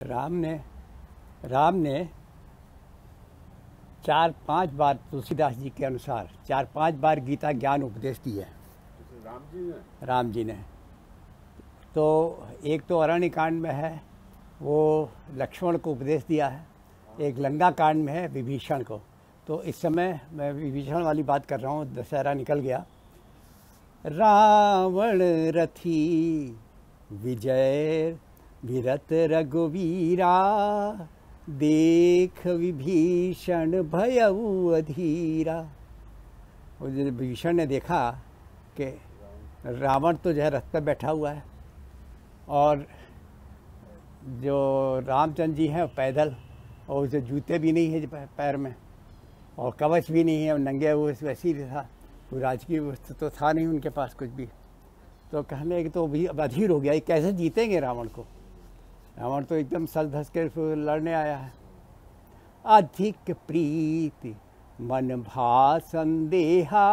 राम ने राम ने चार पाँच बार तुलसीदास जी के अनुसार चार पाँच बार गीता ज्ञान उपदेश दिए राम जी ने? राम जी ने। तो एक तो अरण्य कांड में है वो लक्ष्मण को उपदेश दिया है। एक लंगा कांड में है विभीषण को। तो इस समय मैं विभीषण वाली बात कर रहा हूँ दशहरा निकल गया। रावण रथी विजय विरत रघुवीरा, देख विभीषण भयऊ अधीरा। वो जो विभीषण ने देखा कि रावण तो जो है रथ पर बैठा हुआ है और जो रामचंद्र जी हैं पैदल और उसे जूते भी नहीं है पैर में और कवच भी नहीं है नंगे वो वैसे ही था कोई राजकीय वस्तु तो था नहीं उनके पास कुछ भी। तो कहने लगे तो भी अब अधीर हो गया, ये कैसे जीतेंगे रावण को? रावण तो एकदम सज धस के लड़ने आया है। अधिक प्रीति, मन भा संदेहा,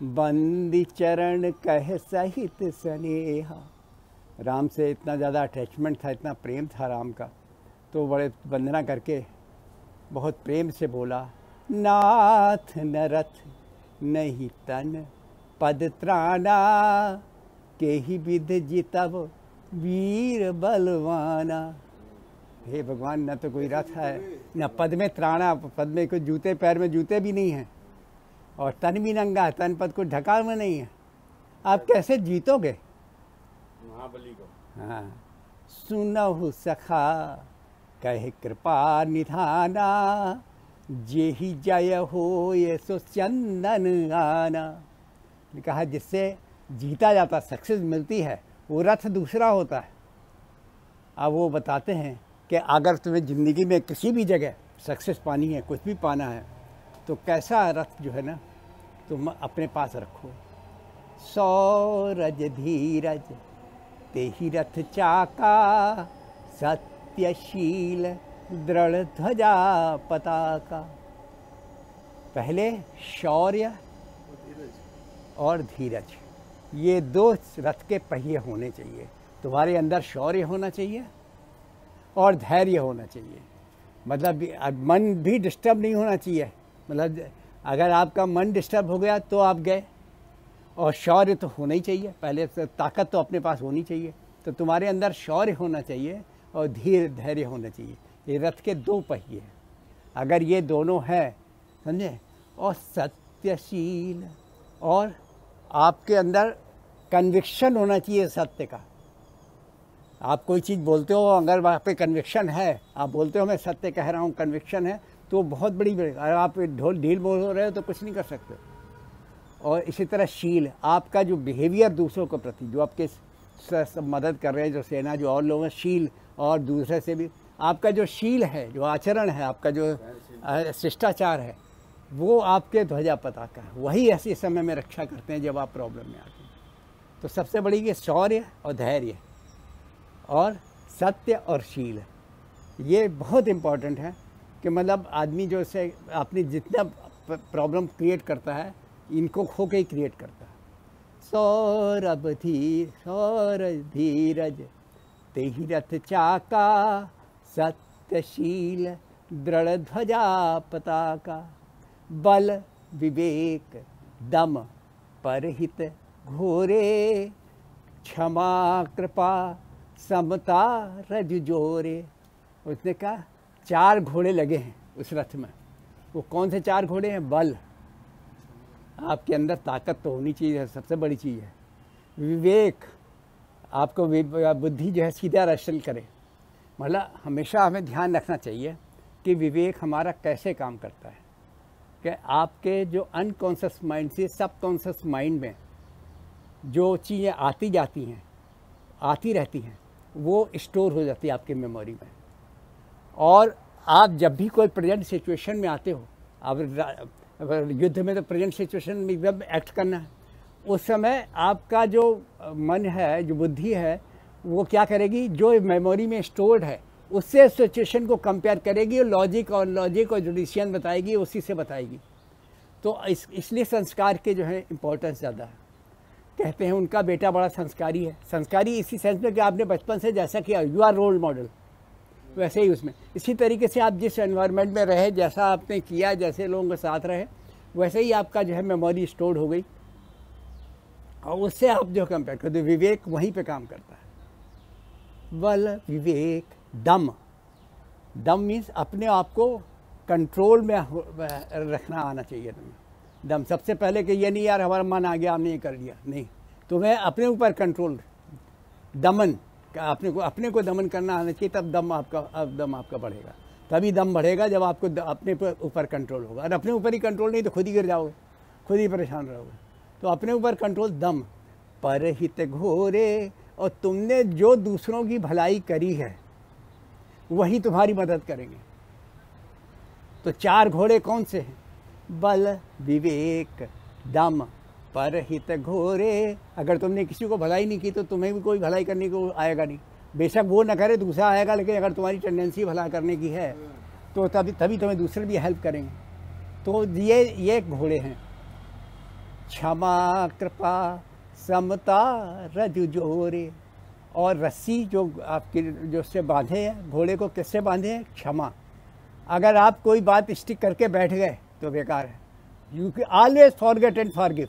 बंदी चरण कह सहित स्नेहा। राम से इतना ज़्यादा अटैचमेंट था, इतना प्रेम था राम का तो बड़े वंदना करके बहुत प्रेम से बोला, नाथ नरथ नहीं तन, पद त्राणा के ही विध जितब वीर बलवाना। हे भगवान न तो कोई रथ है न पद में त्राणा पद में कोई जूते पैर में जूते भी नहीं हैं। और तन भी नंगा है तन पद को ढका में नहीं है। आप कैसे जीतोगे? महाबली को। हाँ। सुनहु सखा कह कृपा निधाना जे ही जय हो ये सो चंदन आना। ने कहा जिससे जीता जाता सक्सेस मिलती है। वो रथ दूसरा होता है। अब वो बताते हैं कि अगर तुम्हें ज़िंदगी में किसी भी जगह सक्सेस पानी है, कुछ भी पाना है तो कैसा रथ जो है ना, तुम अपने पास रखो। सौरज धीरज ते ही रथ चाका, सत्यशील दृढ़ ध्वजा पताका। पहले शौर्य और धीरज। ये दो रथ के पहिए होने चाहिए। तुम्हारे अंदर शौर्य होना चाहिए और धैर्य होना चाहिए। मतलब मन भी डिस्टर्ब नहीं होना चाहिए। मतलब अगर आपका मन डिस्टर्ब हो गया तो आप गए। और शौर्य तो होना ही चाहिए। पहले से ताकत तो अपने पास होनी चाहिए। तो तुम्हारे अंदर शौर्य होना चाहिए और धीर धैर्य होना चाहिए। ये रथ के दो पहिए हैं। अगर ये दोनों हैं, समझे? और सत्यशील और आपके अंदर कन्विक्शन होना चाहिए सत्य का। आप कोई चीज़ बोलते हो, अगर वहाँ पे कन्विक्शन है, आप बोलते हो, मैं सत्य कह रहा हूँ कन्विक्शन है तो बहुत बड़ी बड़ी अगर आप ढोल, ढील बोल रहे हो तो कुछ नहीं कर सकते। और इसी तरह शील, आपका जो बिहेवियर दूसरों के प्रति, जो आपके मदद कर रहे हैं, जो सेना, जो और लोग हैं, शील और दूसरे से भी, आपका जो शील है, जो आचरण है, आपका जो शिष्टाचार है वो आपके ध्वजा पताका है। वही ऐसे समय में रक्षा करते हैं जब आप प्रॉब्लम में आते हैं। तो सबसे बड़ी ये शौर्य और धैर्य और सत्य और शील ये बहुत इंपॉर्टेंट है कि मतलब आदमी जो से अपनी जितना प्रॉब्लम क्रिएट करता है, इनको खो के ही क्रिएट करता है। सौरभ धीर, सौर धीरज, तेहिरथ चाका, सत्यशील दृढ़ ध्वजा पताका। बल विवेक दम परहित घोरे, क्षमा, कृपा, समता, रज जोरे। उसने कहा, चार घोड़े लगे हैं उस रथ में। वो कौन से चार घोड़े हैं? बल। आपके अंदर ताकत तो होनी चाहिए, सबसे बड़ी चीज़ है। विवेक, आपको बुद्धि जो है, सीधा रचल करे। मतलब हमेशा हमें ध्यान रखना चाहिए कि विवेक हमारा कैसे काम करता है। कि आपके जो अनकॉन्शस माइंड से सब कॉन्शस माइंड में जो चीज़ें आती जाती हैं, आती रहती हैं, वो स्टोर हो जाती है आपके मेमोरी में। और आप जब भी कोई प्रेजेंट सिचुएशन में आते हो अब युद्ध में तो प्रेजेंट सिचुएशन में एकदम एक्ट करना है। उस समय आपका जो मन है, जो बुद्धि है, वो क्या करेगी? जो मेमोरी में स्टोर्ड है उससे सिचुएशन को कंपेयर करेगी और लॉजिक और लॉजिक और जुडिशियन बताएगी, उसी से बताएगी। तो इस, इसलिए संस्कार के जो है इम्पोर्टेंस ज़्यादा है। कहते हैं, उनका बेटा बड़ा संस्कारी है। संस्कारी इसी सेंस में कि आपने बचपन से जैसा किया यू आर रोल मॉडल वैसे ही उसमें। इसी तरीके से आप जिस एनवायरनमेंट में रहे, जैसा आपने किया, जैसे लोगों के साथ रहे, वैसे ही आपका जो है मेमोरी स्टोर हो गई। और उससे आप जो कंपेयर करते विवेक वहीं पे काम करता है। बल विवेक दम। दम मीन्स अपने आप को कंट्रोल में रखना आना चाहिए तुम्हें। दम, सबसे पहले कि ये नहीं यार, हमारा मन आ गया, हमने ये कर लिया। नहीं, तुम्हें अपने ऊपर कंट्रोल दमन, अपने को अपने को दमन करना आना चाहिए, तब दम आपका, अब दम आपका बढ़ेगा। तभी दम बढ़ेगा जब आपको अपने ऊपर कंट्रोल होगा। और अपने ऊपर ही कंट्रोल नहीं तो खुद ही गिर जाओगे, खुद ही परेशान रहोगे। तो अपने ऊपर कंट्रोल दम। पर हित घोरे, और तुमने जो दूसरों की भलाई करी है वही तुम्हारी मदद करेंगे। तो चार घोड़े कौन से हैं? बल, विवेक, दम पर हित घोरे अगर तुमने किसी को भलाई नहीं की तो तुम्हें भी कोई भलाई करने को आएगा नहीं। बेशक वो न करे, दूसरा आएगा, लेकिन अगर तुम्हारी टेंडेंसी भला करने की है तो तभी तभी तुम्हें दूसरे भी हेल्प करेंगे। तो ये ये घोड़े हैं। क्षमा, कृपा, समता रजु जोरे और रस्सी जो आपके जो उससे बांधे हैं घोड़े को किससे बांधे हैं? क्षमा। अगर आप कोई बात स्टिक करके बैठ गए तो बेकार है। यू के ऑलवेज फॉरगेट एंड फॉरगिव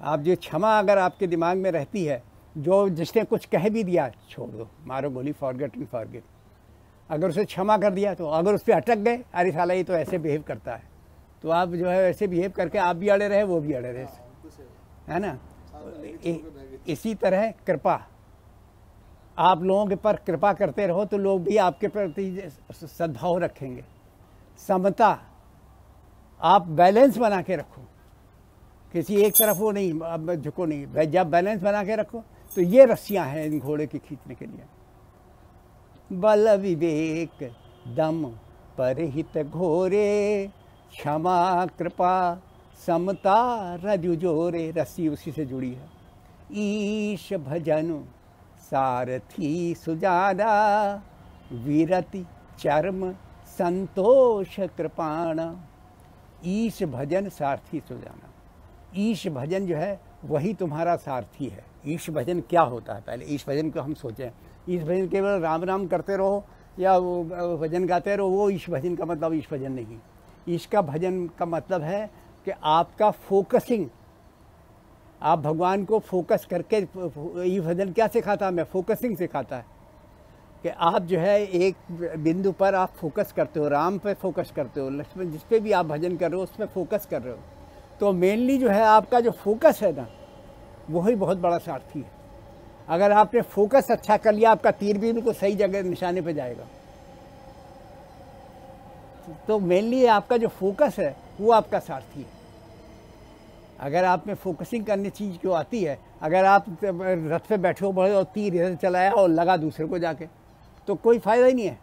आप जो क्षमा अगर आपके दिमाग में रहती है जो जिसने कुछ कह भी दिया छोड़ दो। मारो गोली फॉरगेट एंड फॉरगिव अगर उसे क्षमा कर दिया तो अगर उस पर अटक गए अरे साला ये तो ऐसे बिहेव करता है। तो आप जो है ऐसे बिहेव करके आप भी अड़े रहे वो भी अड़े रहे। है ना? इसी तरह कृपा। आप लोगों के पर कृपा करते रहो तो लोग भी आपके प्रति सद्भाव रखेंगे। समता आप बैलेंस बना के रखो। किसी एक तरफ़ वो नहीं, अब झुको नहीं। जब बैलेंस बना के रखो तो ये रस्सियाँ हैं इन घोड़े की खींचने के लिए। बल विवेक दम परहित घोरे, क्षमा, कृपा, समता, रजु जोरे, रस्सी उसी से जुड़ी है। ईश भजन सारथी सुजाना विरति, चर्म, संतोष, कृपाण। ईश भजन सारथी सुजाना। ईश भजन जो है, वही तुम्हारा सारथी है। ईश भजन क्या होता है? पहले ईश भजन को हम सोचें। ईश भजन केवल राम राम करते रहो, या वो भजन गाते रहो, वो ईश भजन का मतलब ईश भजन नहीं। ईश का भजन का मतलब है कि आपका फोकसिंग आप भगवान को फोकस करके, ये भजन क्या सिखाता है? मैं फोकसिंग सिखाता है। कि आप जो है, एक बिंदु पर आप फोकस करते हो, राम पे फोकस करते हो, लक्ष्मण जिस पे भी आप भजन कर रहे हो, उस पर फोकस कर रहे हो। तो मेनली जो है, आपका जो फोकस है ना, वही बहुत बड़ा सारथी है। अगर आपने फोकस अच्छा कर लिया, आपका तीर भी बिल्कुल सही जगह, निशाने पर जाएगा। तो मेनली आपका जो फोकस है, वो आपका सारथी है। अगर आप में फोकसिंग करने चीज़ क्यों आती है अगर आप रथ पे बैठे हो बढ़े और तीर इधर चलाया और लगा दूसरे को जाके तो कोई फ़ायदा ही नहीं है।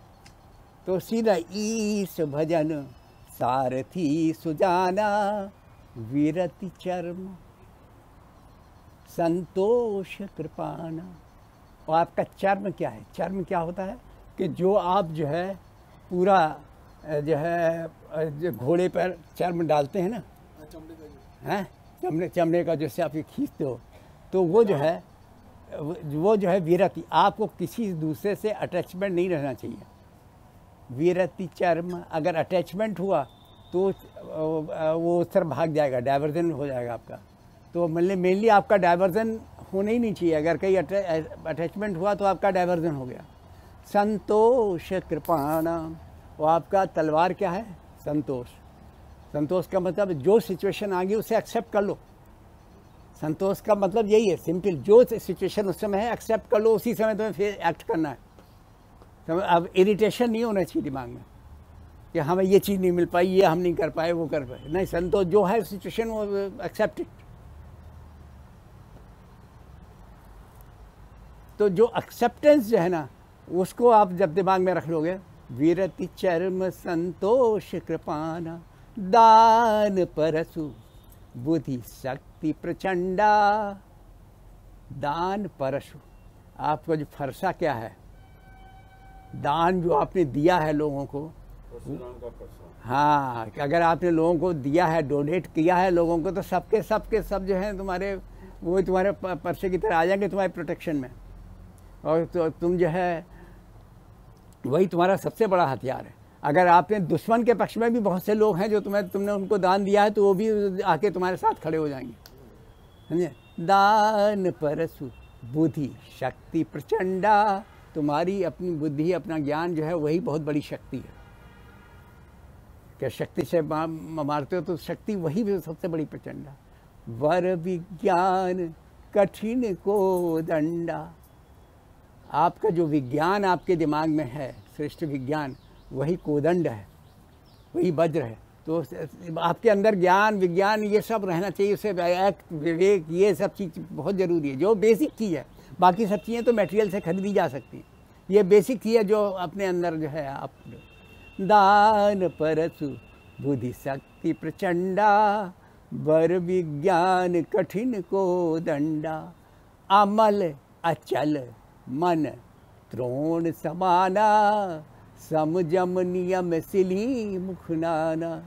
तो सीधा ईस भजन सारथी सुजाना वीरति चर्म संतोष कृपाना। और आपका चर्म क्या है? चर्म क्या होता है? कि जो आप जो है पूरा जो है घोड़े पर चर्म डालते हैं ना? हैं? चमड़े चमड़े का जैसे आप ये खींचते हो तो वो जो है, वो जो है वीरति। आपको किसी दूसरे से अटैचमेंट नहीं रहना चाहिए। वीरति चर्म, अगर अटैचमेंट हुआ तो वो उस भाग जाएगा डाइवर्जन हो जाएगा आपका। तो मतलब मेनली आपका डाइवर्जन होना ही नहीं चाहिए। अगर कहीं अटैचमेंट हुआ तो आपका डाइवर्जन हो गया। संतोष कृपाण वो आपका तलवार क्या है? संतोष। संतोष का मतलब जो सिचुएशन आ गई उसे एक्सेप्ट कर लो। संतोष का मतलब यही है सिंपल जो सिचुएशन उस समय है एक्सेप्ट कर लो, उसी समय तुम्हें फिर एक्ट करना है। तो अब इरिटेशन नहीं होना चाहिए दिमाग में, कि हमें ये चीज़ नहीं मिल पाई, ये हम नहीं कर पाए, वो कर पाए। नहीं, संतोष जो है सिचुएशन वो एक्सेप्ट तो जो एक्सेप्टेंस जो है ना, उसको आप जब दिमाग में रख लोगे, वीरति चर्म संतोष कृपाना। दान परसु बुद्धि शक्ति प्रचंडा। दान परसु आपका जो फरसा क्या है? दान जो आपने दिया है लोगों को हाँ अगर आपने लोगों को दिया है डोनेट किया है लोगों को तो सबके सबके सब जो है तुम्हारे वो तुम्हारे परसे की तरह आ जाएँगे तुम्हारे प्रोटेक्शन में। और तो तुम जो है वही तुम्हारा सबसे बड़ा हथियार है। अगर आपने दुश्मन के पक्ष में भी बहुत से लोग हैं जो तुम्हें, तुमने उनको दान दिया है तो वो भी आके तुम्हारे साथ खड़े हो जाएँगे। समझे? दान परसु, बुद्धि शक्ति प्रचंडा। तुम्हारी अपनी बुद्धि, अपना ज्ञान जो है, वही बहुत बड़ी शक्ति है। क्या शक्ति से मारते हो तो शक्ति वही भी सबसे बड़ी प्रचंडा। वर विज्ञान कठिन को दंडा। आपका जो विज्ञान आपके दिमाग में है, श्रेष्ठ विज्ञान वही कोदंड है, वही वज्र है। तो आपके अंदर ज्ञान, विज्ञान, ये सब रहना चाहिए उससे एक्ट विवेक, ये सब चीज़ बहुत ज़रूरी है। जो बेसिक चीज़ है, बाकी सब चीज़ें तो मटेरियल से खरीदी जा सकती हैं। ये बेसिक चीज़ है जो अपने अंदर जो है आप दान, परसु, बुद्धि शक्ति, प्रचंडा बर विज्ञान, कठिन को दंडा अमल, अचल, मन त्रोण समाना समजम नियम सिली मुखनाना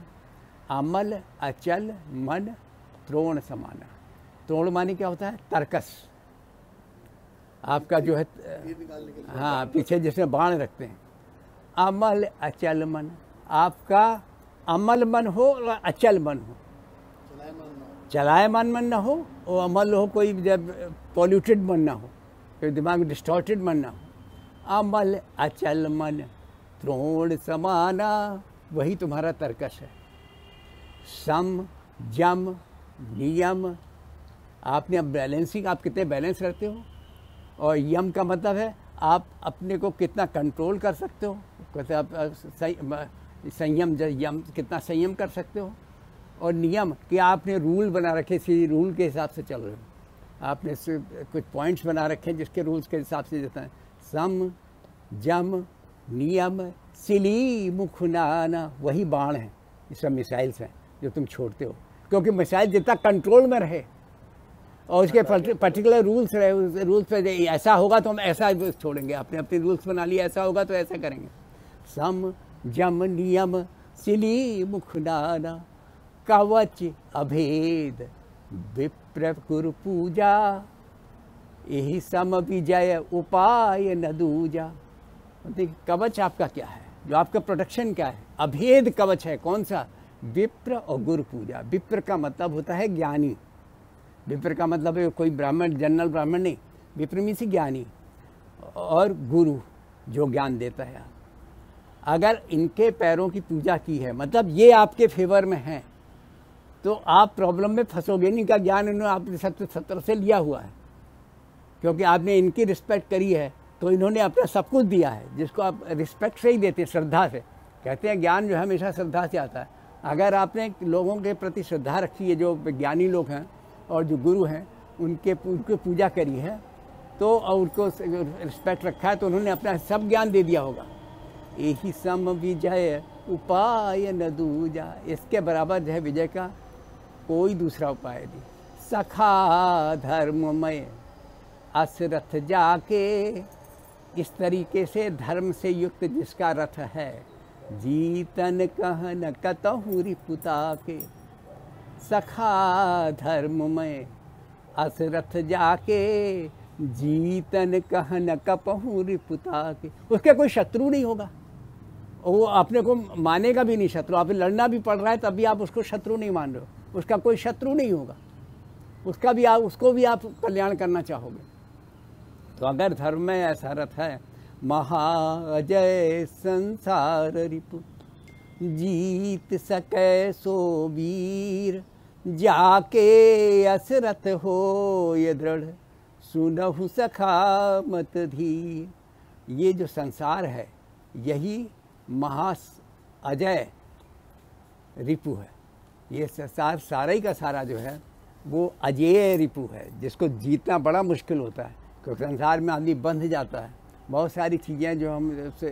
अमल, अचल, मन त्रोण समाना। त्रोण माने क्या होता है? तर्कस। आपका जो है हाँ पीछे जिसमें बाण रखते हैं। अमल, अचल, मन। आपका अमल मन हो और अचल मन हो। चलायमान मन मन ना हो और अमल हो, कोई जब पॉल्यूटेड मन ना हो, कोई दिमाग डिस्टॉर्टेड मन ना हो। अमल, अचल, मन। त्रोण समाना, वही तुम्हारा तर्कश है। सम, जम, नियम, आपने अब बैलेंसिंग आप कितने बैलेंस रहते हो? और यम का मतलब है, आप अपने को कितना कंट्रोल कर सकते हो? कहते आप संयम यम, कितना संयम कर सकते हो? और नियम कि आपने रूल बना रखे, इसी रूल के हिसाब से चल रहे हो। आपने कुछ पॉइंट्स बना रखे हैं, जिसके रूल्स के हिसाब से है। सम, जम नियम सिली मुखनाना वही बाण है। ये सब मिसाइल्स हैं जो तुम छोड़ते हो। क्योंकि मिसाइल जितना कंट्रोल में रहे और उसके पर्टिकुलर रूल्स रहे उस रूल्स पर ऐसा होगा तो हम ऐसा छोड़ेंगे। अपने अपने रूल्स बना लिए ऐसा होगा तो ऐसा करेंगे। सम जम नियम सिली मुखनाना कवच अभेद विप्र कुर पूजा यही सम विजय उपाय न दूजा। देखिए, कवच आपका क्या है? जो आपका प्रोटेक्शन क्या है? अभेद कवच है, कौन सा? विप्र और गुरु पूजा। विप्र का मतलब होता है ज्ञानी। विप्र का मतलब है कोई ब्राह्मण जनरल ब्राह्मण नहीं। विप्र में से ज्ञानी और गुरु जो ज्ञान देता है। अगर इनके पैरों की पूजा की है मतलब ये आपके फेवर में है तो आप प्रॉब्लम में फंसोगे नहीं का ज्ञान इन्होंने आपने सत्य सत्र से लिया हुआ है। क्योंकि आपने इनकी रिस्पेक्ट करी है। तो इन्होंने अपना सब कुछ दिया है, जिसको आप रिस्पेक्ट से ही देते हैं, श्रद्धा से। कहते हैं, ज्ञान जो है हमेशा श्रद्धा से आता है। अगर आपने लोगों के प्रति श्रद्धा रखी है, जो ज्ञानी लोग हैं और जो गुरु हैं, उनके उनकी पूजा करी है तो और उनको रिस्पेक्ट रखा है तो उन्होंने अपना सब ज्ञान दे दिया होगा। यही सम विजय, उपाय न दूजा। इसके बराबर जो है विजय का कोई दूसरा उपाय नहीं। सखा धर्ममय, असरथ जाके इस तरीके से धर्म से युक्त जिसका रथ है? जीतन कहन कतहु पुता के। सखा धर्म में असरथ जाके जीतन कहन कपहू पुता के। उसके कोई शत्रु नहीं होगा। वो अपने को मानेगा भी नहीं शत्रु। आप लड़ना भी पड़ रहा है, तब भी आप उसको शत्रु नहीं मान रहे हो। उसका कोई शत्रु नहीं होगा। उसका भी आप, उसको भी आप कल्याण करना चाहोगे। तो अगर धर्म में ऐसा रथ है, महाजय संसार रिपु। जीत सके सो वीर, जाके असरथ हो ये दृढ़। सुनहु सखा मत धीर। ये जो संसार है, यही महा अजय रिपु है। ये संसार सारा ही का सारा जो है, वो अजय रिपु है, जिसको जीतना बड़ा मुश्किल होता है। क्योंकि संसार में आदमी बंध जाता है। बहुत सारी चीज़ें जो हम उससे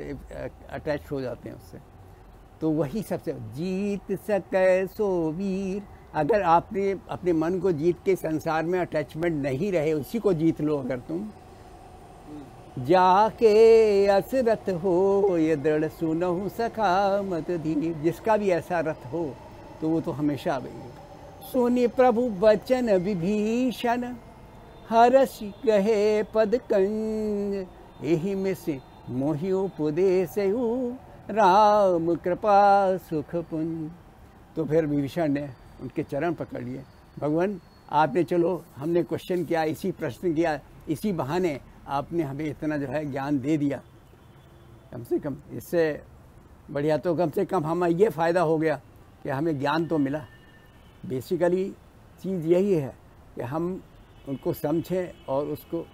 अटैच हो जाते हैं उससे। तो वही सबसे, जीत सके सो वीर। अगर आपने अपने मन को जीत के संसार में अटैचमेंट नहीं रहे, उसी को जीत लो अगर तुम। जाके असरथ हो, ये दृढ़ सुनहु सखा मत धीर। जिसका भी ऐसा रथ हो तो वो तो हमेशा भाई सुनी प्रभु बचन विभीषण। हरस कहे पद कंज। यही में से मोहि उपदेश राम कृपा सुख पुंज। तो फिर विभीषण ने उनके चरण पकड़ लिए। भगवान, आपने चलो, हमने क्वेश्चन किया, इसी प्रश्न किया, इसी बहाने आपने हमें इतना जो है ज्ञान दे दिया। कम से कम इससे बढ़िया तो कम से कम हमें ये फ़ायदा हो गया कि हमें ज्ञान तो मिला। बेसिकली चीज़ यही है कि हम उनको समझें और उसको